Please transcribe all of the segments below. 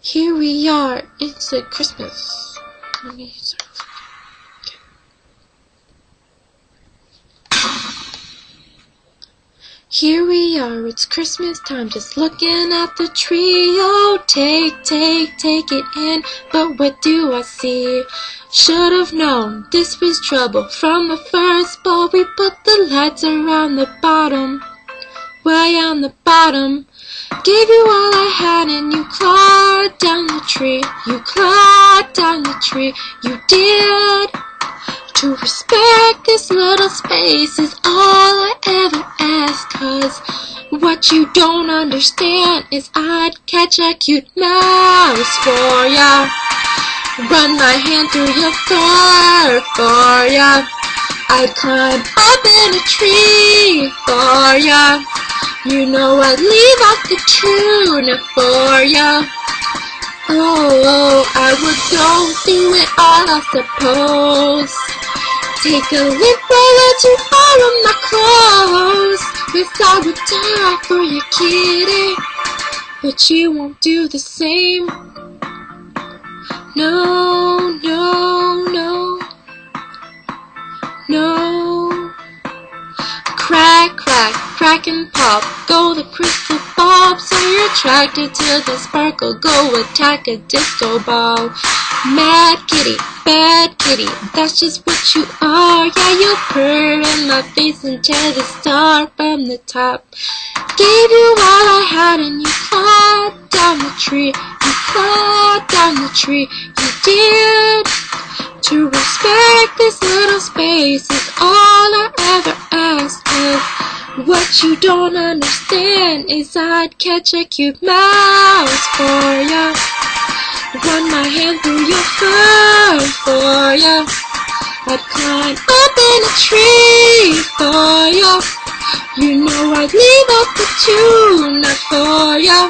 Here we are. It's a Christmas. Let me start. Here we are, it's Christmas time, just looking at the tree. Oh, take, take, take it in, but what do I see? Should have known this was trouble from the first, but we put the lights around the bottom, way on the bottom. Gave you all I had and you clawed down the tree, you clawed down the tree, you did. To respect this little space is all I ever ask Cause what you don't understand is I'd catch a cute mouse for ya. Run my hand through your fur for ya. I'd climb up in a tree for ya You know I'd leave off the tune for ya Oh, oh, I would go through it all, I suppose Take a lip roller to all of my clothes. Yes, I would die for you, kitty. But you won't do the same. No, crack, and pop. Go the crystal bob. So you're attracted to the sparkle. Go attack a disco ball. Mad kitty, bad kitty, that's just what you are. Yeah, you purr in my face and tear the star from the top. Gave you all I had and you clawed down the tree. You clawed down the tree. You did. To respect this little space is all I ever. What you don't understand is I'd catch a cute mouse for ya. Run my hand through your fur for ya. I'd climb up in a tree for ya. You know I'd leave up the tuna for ya.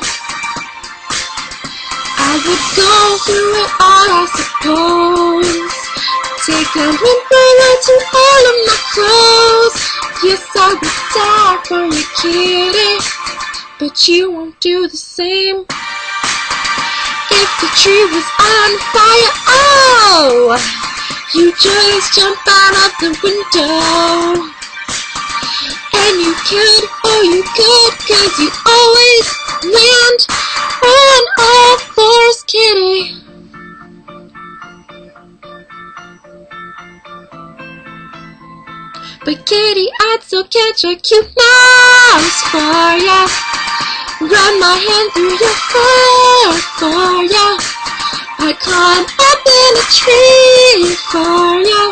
I would go through it all, I suppose. Take a umbrella to all of my clothes. Yes, I would die for you, kitty. But you won't do the same if the tree was on fire. Oh, you just jump out of the window. And you could, oh you could, cause you always land But kitty, I'd still catch a cute mouse for ya. Run my hand through your fur for ya. I climb up in a tree for ya.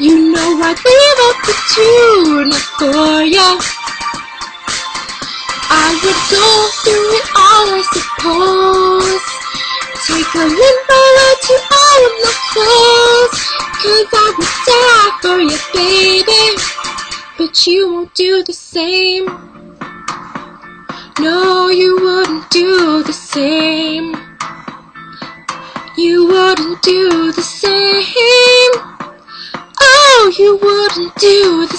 You know I'd leave up the tuna for ya. I would go through it all, I suppose. Take a limber Cause I would die for you, baby. But you won't do the same. No, you wouldn't do the same. You wouldn't do the same. Oh, you wouldn't do the